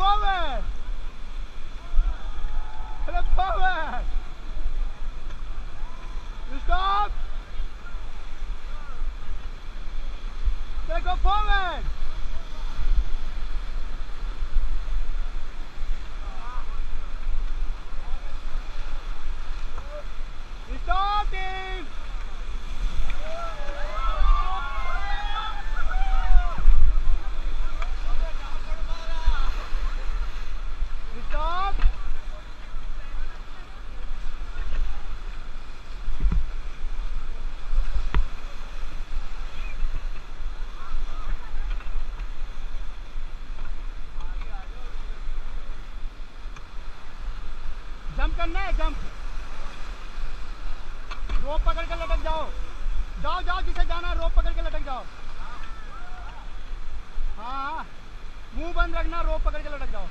power! Hele power! Gustav! Dere går power! Jump करना है jump. रोप पकड़ के लटक जाओ। जाओ जाओ, जिसे जाना रोप पकड़ के लटक जाओ। हाँ मुँह बंद रखना, रोप पकड़ के लटक जाओ।